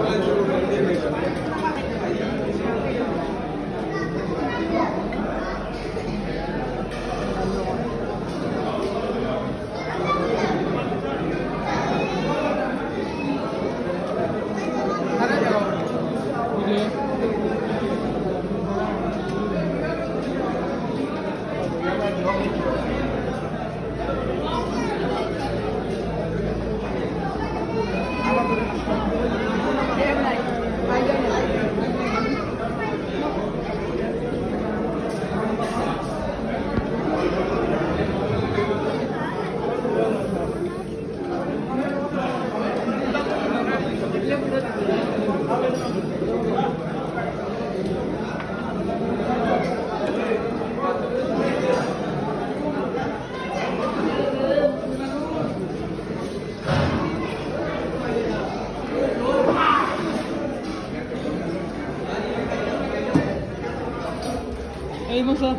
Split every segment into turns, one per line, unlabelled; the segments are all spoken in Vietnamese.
you.
এই বছর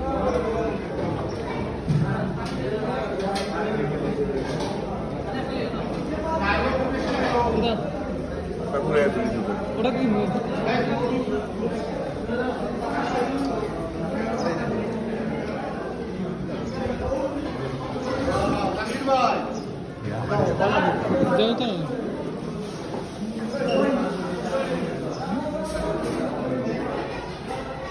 ওটা কি জয়